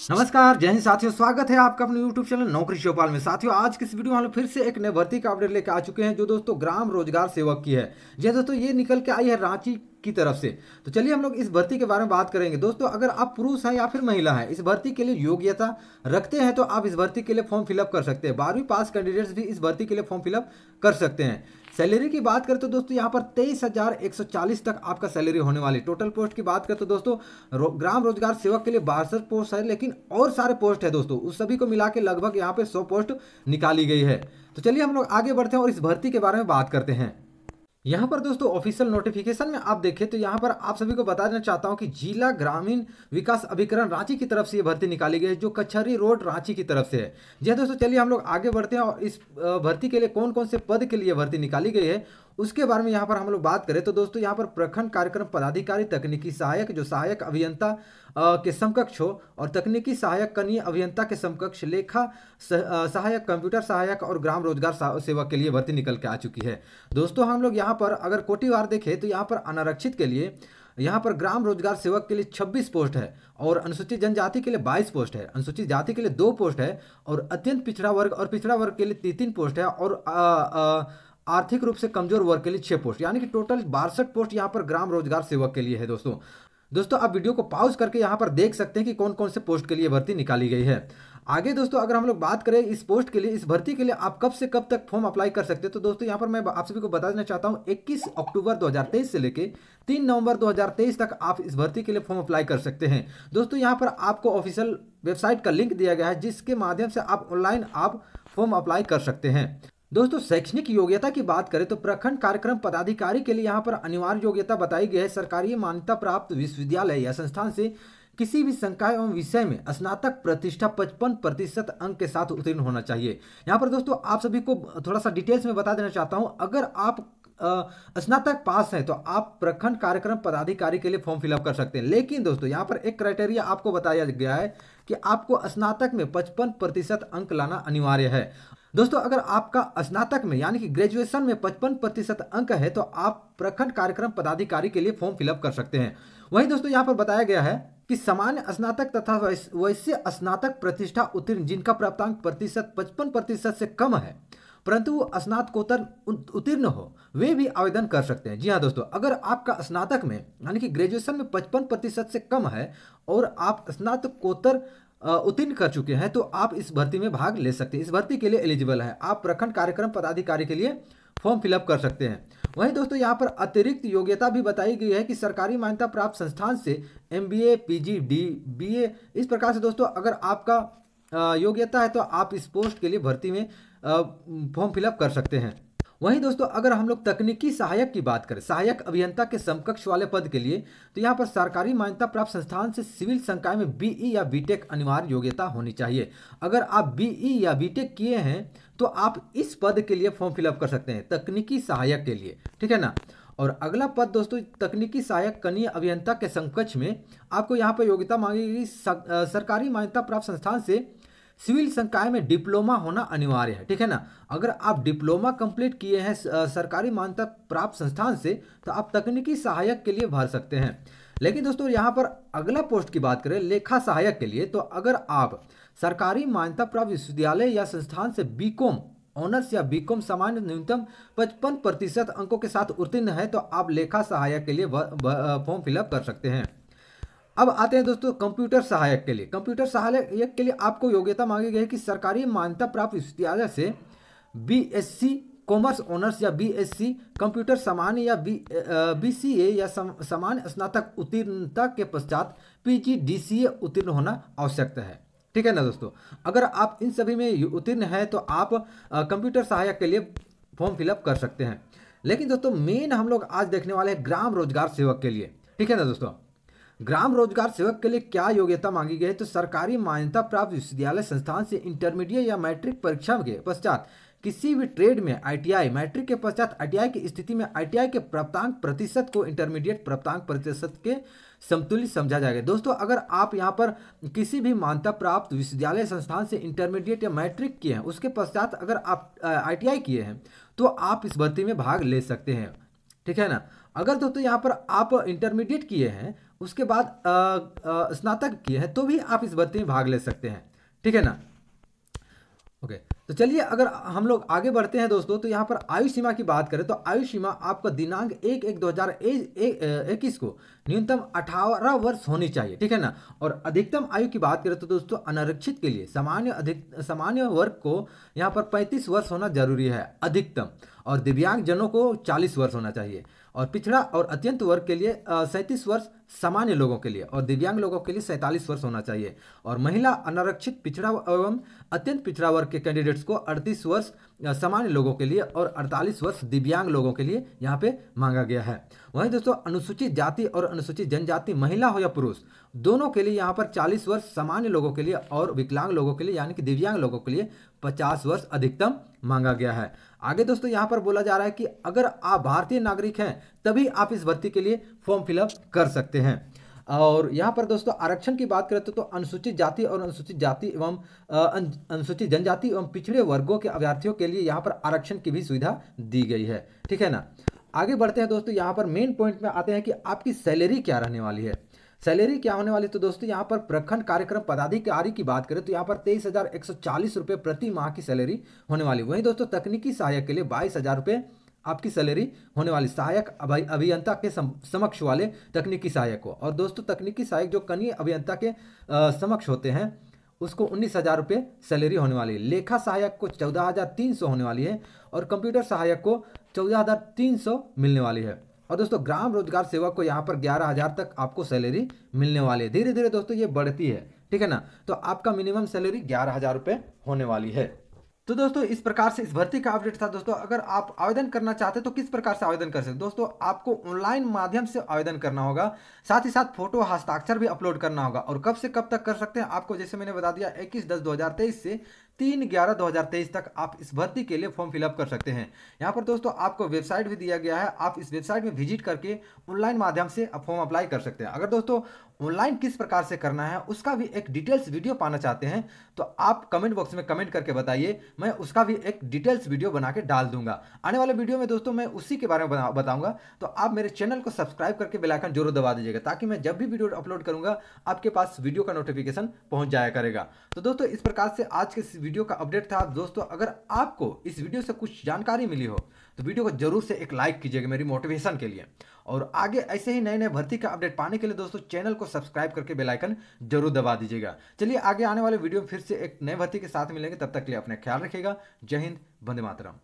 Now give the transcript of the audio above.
नमस्कार, जय हिंद साथियों, स्वागत है आपका अपने यूट्यूब चैनल नौकरी चौपाल में। साथियों, आज की इस वीडियो में हम फिर से एक नए भर्ती का अपडेट लेकर आ चुके हैं, जो दोस्तों ग्राम रोज़गार सेवक की है। जी दोस्तों, ये निकल के आई है रांची की तरफ़ से। तो चलिए हम लोग इस भर्ती के बारे में बात करेंगे। दोस्तों अगर आप पुरुष हैं या फिर महिला हैं इस भर्ती के लिए योग्यता रखते हैं तो आप इस भर्ती के लिए फॉर्म फिलअप कर सकते हैं। बारहवीं पास कैंडिडेट्स भी इस भर्ती के लिए फॉर्म फिलअप कर सकते हैं। सैलरी की बात करें तो दोस्तों यहाँ पर तेईस हज़ार एक सौ चालीस तक आपका सैलरी होने वाली टोटल पोस्ट की बात करें तो दोस्तों रो, ग्राम रोज़गार सेवक के लिए बासठ पोस्ट है लेकिन और सारे पोस्ट है दोस्तों। उस सभी को मिला के लगभग यहाँ पे सौ पोस्ट निकाली गई है। तो चलिए हम लोग आगे बढ़ते हैं और इस भर्ती के बारे में बात करते हैं। यहाँ पर दोस्तों ऑफिशियल नोटिफिकेशन में आप देखें तो यहाँ पर आप सभी को बता देना चाहता हूँ कि जिला ग्रामीण विकास अभिकरण रांची की तरफ़ से ये भर्ती निकाली गई है, जो कचहरी रोड रांची की तरफ़ से है। जी हाँ दोस्तों, चलिए हम लोग आगे बढ़ते हैं और इस भर्ती के लिए कौन कौन से पद के लिए भर्ती निकाली गई है उसके बारे में यहाँ पर हम लोग बात करें तो दोस्तों यहाँ पर प्रखंड कार्यक्रम पदाधिकारी तकनीकी सहायक जो सहायक अभियंता के समकक्ष हो और तकनीकी सहायक कनीय अभियंता के समकक्ष लेखा सहायक कंप्यूटर सहायक और ग्राम रोज़गार सेवा के लिए भर्ती निकल के आ चुकी है। दोस्तों हम लोग यहाँ पर अगर कोटिवार देखें तो यहाँ पर अनारक्षित के लिए यहाँ पर ग्राम रोज़गार सेवक के लिए 26 पोस्ट है और अनुसूचित जनजाति के लिए 22 पोस्ट है। अनुसूचित जाति के लिए दो पोस्ट है और अत्यंत पिछड़ा वर्ग और पिछड़ा वर्ग के लिए तीन तीन पोस्ट है और आ, आ, आर्थिक रूप से कमज़ोर वर्ग के लिए छह पोस्ट यानी कि टोटल बासठ पोस्ट यहाँ पर ग्राम रोज़गार सेवक के लिए है दोस्तों। दोस्तों, आप वीडियो को पॉज करके यहाँ पर देख सकते हैं कि कौन कौन से पोस्ट के लिए भर्ती निकाली गई है। आगे दोस्तों, अगर हम लोग बात करें इस पोस्ट के लिए, इस भर्ती के लिए आप कब से कब तक फॉर्म अप्लाई कर सकते हैं तो दोस्तों, यहाँ पर मैं आप सभी को बता देना चाहता हूँ 21 अक्टूबर 2023 से लेके 3 नवंबर 2023 तक आप इस भर्ती के लिए फॉर्म अप्लाई कर सकते हैं। दोस्तों, यहाँ पर आपको ऑफिशियल वेबसाइट का लिंक दिया गया है, जिसके माध्यम से आप ऑनलाइन आप फॉर्म अप्लाई कर सकते हैं। दोस्तों, शैक्षणिक योग्यता की बात करें तो प्रखंड कार्यक्रम पदाधिकारी के लिए यहाँ पर अनिवार्य योग्यता बताई गई है। सरकारी मान्यता प्राप्त विश्वविद्यालय या संस्थान से किसी भी संकाय एवं विषय में स्नातक प्रतिष्ठा पचपन प्रतिशत अंक के साथ उत्तीर्ण होना चाहिए। यहाँ पर दोस्तों, आप सभी को थोड़ा सा डिटेल्स में बता देना चाहता हूँ। अगर आप स्नातक पास है तो आप प्रखंड कार्यक्रम पदाधिकारी के लिए फॉर्म फिलअप कर सकते हैं। लेकिन दोस्तों, यहाँ पर एक क्राइटेरिया आपको बताया गया है कि आपको स्नातक में पचपन प्रतिशत अंक लाना अनिवार्य है। दोस्तों, अगर आपका स्नातक में, यानी कि ग्रेजुएशन में पचपन प्रतिशत अंक है तो आप प्रखंड कार्यक्रम पदाधिकारी के लिए फॉर्म फिलअप कर सकते हैं। वहीं दोस्तों, यहाँ पर बताया गया है कि सामान्य स्नातक तथा वैसे स्नातक प्रतिष्ठा उत्तीर्ण, जिनका प्राप्तांक प्रतिशत, पचपन प्रतिशत से कम है, परंतु स्नातकोत्तर उत्तीर्ण हो, वे भी आवेदन कर सकते हैं। जी हाँ दोस्तों, अगर आपका स्नातक में, यानी कि ग्रेजुएशन में पचपन प्रतिशत से कम है, और आप स्नातकोत्तर उत्तीर्ण कर चुके हैं तो आप इस भर्ती में भाग ले सकते हैं। इस भर्ती के लिए एलिजिबल है। आप प्रखंड कार्यक्रम पदाधिकारी के लिए फॉर्म फिलअप कर सकते हैं। वहीं दोस्तों, यहाँ पर अतिरिक्त योग्यता भी बताई गई है कि सरकारी मान्यता प्राप्त संस्थान से M B A P G D B A इस प्रकार से दोस्तों, अगर आपका योग्यता है तो आप इस पोस्ट के लिए भर्ती में फॉर्म फिलअप कर सकते हैं। वहीं दोस्तों, अगर हम लोग तकनीकी सहायक की बात करें, सहायक अभियंता के समकक्ष वाले पद के लिए तो यहाँ पर सरकारी मान्यता प्राप्त संस्थान से सिविल संकाय में बीई या बीटेक अनिवार्य योग्यता होनी चाहिए। अगर आप बीई या बीटेक किए हैं तो आप इस पद के लिए फॉर्म फिलअप कर सकते हैं, तकनीकी सहायक के लिए। ठीक है ना? और अगला पद दोस्तों, तकनीकी सहायक कनीय अभियंता के समकक्ष में आपको यहाँ पर योग्यता मांगी गई। सरकारी मान्यता प्राप्त संस्थान से सिविल संकाय में डिप्लोमा होना अनिवार्य है, ठीक है ना? अगर आप डिप्लोमा कंप्लीट किए हैं सरकारी मान्यता प्राप्त संस्थान से तो आप तकनीकी सहायक के लिए भर सकते हैं। लेकिन दोस्तों, यहाँ पर अगला पोस्ट की बात करें, लेखा सहायक के लिए तो अगर आप सरकारी मान्यता प्राप्त विश्वविद्यालय या संस्थान से बीकॉम, ऑनर्स या बीकॉम सामान्य न्यूनतम पचपन प्रतिशत अंकों के साथ उत्तीर्ण है तो आप लेखा सहायक के लिए फॉर्म फिलअप कर सकते हैं। अब आते हैं दोस्तों कंप्यूटर सहायक के लिए। कंप्यूटर सहायक के लिए आपको योग्यता मांगी गई है कि सरकारी मान्यता प्राप्त विश्वविद्यालय से बीएससी कॉमर्स ऑनर्स या बीएससी कंप्यूटर सामान्य या बी बीसीए या सामान्य स्नातक उत्तीर्णता के पश्चात पीजीडीसीए उत्तीर्ण होना आवश्यक है। ठीक है ना दोस्तों? अगर आप इन सभी में उत्तीर्ण हैं तो आप कंप्यूटर सहायक के लिए फॉर्म फिलअप कर सकते हैं। लेकिन दोस्तों मेन हम लोग आज देखने वाले हैं ग्राम रोज़गार सेवक के लिए। ठीक है ना दोस्तों? ग्राम रोज़गार सेवक के लिए क्या योग्यता मांगी गई है? तो सरकारी मान्यता प्राप्त विश्वविद्यालय संस्थान से इंटरमीडिएट या मैट्रिक परीक्षा के पश्चात किसी भी ट्रेड में आईटीआई मैट्रिक के पश्चात आईटीआई की स्थिति में आईटीआई के प्राप्तांक प्रतिशत को इंटरमीडिएट प्राप्तांक प्रतिशत के समतुल्य समझा जाएगा। दोस्तों, अगर आप यहाँ पर किसी भी मान्यता प्राप्त विश्वविद्यालय संस्थान से इंटरमीडिएट या मैट्रिक किए हैं, उसके पश्चात अगर आप आईटीआई किए हैं तो आप इस भर्ती में भाग ले सकते हैं। ठीक है ना? अगर दोस्तों यहाँ पर आप इंटरमीडिएट किए हैं, उसके बाद स्नातक किए हैं तो भी आप इस भर्ती में भाग ले सकते हैं। ठीक है ना? ओके तो चलिए अगर हम लोग आगे बढ़ते हैं दोस्तों तो यहाँ पर आयु सीमा की बात करें तो आयु सीमा आपका दिनांक एक एक दो हज़ार इक्कीस को न्यूनतम अठारह वर्ष होनी चाहिए। ठीक है ना? और अधिकतम आयु की बात करें तो दोस्तों, अनारक्षित के लिए सामान्य अधिक, सामान्य वर्ग को यहाँ पर पैंतीस वर्ष होना ज़रूरी है, अधिकतम। और दिव्यांग जनों को चालीस वर्ष होना चाहिए। और पिछड़ा और अत्यंत वर्ग के लिए सैंतीस वर्ष सामान्य लोगों के लिए और दिव्यांग लोगों के लिए सैंतालीस वर्ष होना चाहिए। और महिला अनारक्षित पिछड़ा एवं अत्यंत पिछड़ा वर्ग के कैंडिडेट्स को अड़तीस वर्ष सामान्य लोगों के लिए और अड़तालीस वर्ष दिव्यांग लोगों के लिए यहाँ पे मांगा गया है। वहीं दोस्तों, अनुसूचित जाति और अनुसूचित जनजाति, महिला हो या पुरुष, दोनों के लिए यहाँ पर 40 वर्ष सामान्य लोगों के लिए और विकलांग लोगों के लिए, यानी कि दिव्यांग लोगों के लिए 50 वर्ष अधिकतम मांगा गया है। आगे दोस्तों, यहाँ पर बोला जा रहा है कि अगर आप भारतीय नागरिक हैं, तभी आप इस भर्ती के लिए फॉर्म फिलअप कर सकते हैं। और यहाँ पर दोस्तों, आरक्षण की बात करें तो अनुसूचित जाति और अनुसूचित जाति एवं अनुसूचित जनजाति एवं पिछड़े वर्गों के अभ्यर्थियों के लिए यहाँ पर आरक्षण की भी सुविधा दी गई है। ठीक है ना? आगे बढ़ते हैं दोस्तों, यहाँ पर मेन पॉइंट में आते हैं कि आपकी सैलरी क्या रहने वाली है। सैलरी क्या होने वाली तो दोस्तों, यहाँ पर प्रखंड कार्यक्रम पदाधिकारी की बात करें तो यहाँ पर तेईस हज़ार एक सौ चालीस रुपये प्रति माह की सैलरी होने वाली। वहीं दोस्तों, तकनीकी सहायक के लिए बाईस हज़ार रुपये आपकी सैलरी होने वाली। सहायक अभियंता के समक्ष वाले तकनीकी सहायक को और दोस्तों, तकनीकी सहायक जो कनीय अभियंता के समक्ष होते हैं, उसको उन्नीस हज़ार रुपये सैलरी होने वाली है। लेखा सहायक को चौदह हज़ार तीन सौ होने वाली है और कंप्यूटर सहायक को चौदह हज़ार तीन सौ मिलने वाली है। और दोस्तों, ग्राम रोज़गार सेवक को यहाँ पर ग्यारह हज़ार तक आपको सैलरी मिलने वाली है। धीरे धीरे दोस्तों, ये बढ़ती है, ठीक है ना? तो आपका मिनिमम सैलरी ग्यारह हज़ार रुपये होने वाली है। तो दोस्तों, इस प्रकार से इस भर्ती का अपडेट था। दोस्तों, अगर आप आवेदन करना चाहते तो किस प्रकार से आवेदन कर सकते दोस्तों, आपको ऑनलाइन माध्यम से आवेदन करना होगा। साथ ही साथ फ़ोटो हस्ताक्षर भी अपलोड करना होगा। और कब से कब तक कर सकते हैं, आपको जैसे मैंने बता दिया, इक्कीस दस दो से तीन ग्यारह दो हज़ार तेईस तक आप इस भर्ती के लिए फॉर्म फिलअप कर सकते हैं। यहाँ पर दोस्तों, आपको वेबसाइट भी दिया गया है। आप इस वेबसाइट में विज़िट करके ऑनलाइन माध्यम से आप फॉर्म अप्लाई कर सकते हैं। अगर दोस्तों, ऑनलाइन किस प्रकार से करना है, उसका भी एक डिटेल्स वीडियो पाना चाहते हैं तो आप कमेंट बॉक्स में कमेंट करके बताइए। मैं उसका भी एक डिटेल्स वीडियो बना के डाल दूँगा। आने वाले वीडियो में दोस्तों, मैं उसी के बारे में बताऊँगा। तो आप मेरे चैनल को सब्सक्राइब करके बेलाइकन ज़रूर दबा दीजिएगा, ताकि मैं जब भी वीडियो अपलोड करूँगा, आपके पास वीडियो का नोटिफिकेशन पहुँच जाया करेगा। तो दोस्तों, इस प्रकार से आज के वीडियो का अपडेट था। दोस्तों, अगर आपको इस वीडियो से कुछ जानकारी मिली हो तो वीडियो को ज़रूर से एक लाइक कीजिएगा मेरी मोटिवेशन के लिए। और आगे ऐसे ही नए नए भर्ती का अपडेट पाने के लिए, दोस्तों, चैनल को सब्सक्राइब करके बेलाइकन ज़रूर दबा दीजिएगा। चलिए, आगे आने वाले वीडियो में फिर से एक नए भर्ती के साथ मिलेंगे। तब तक के लिए अपना ख्याल रखिएगा। जय हिंद बंदे मातरम।